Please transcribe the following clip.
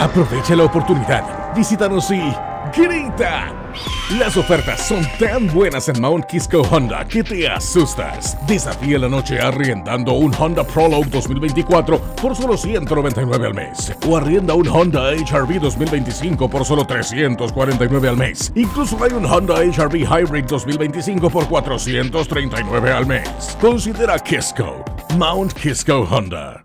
Aprovecha la oportunidad. Visítanos y grita. Las ofertas son tan buenas en Mount Kisco Honda que te asustas. Desafía la noche arriendando un Honda Prologue 2024 por solo 199 al mes. O arrienda un Honda HRV 2025 por solo 349 al mes. Incluso hay un Honda HRV Hybrid 2025 por 439 al mes. Considera Kisco. Mount Kisco Honda.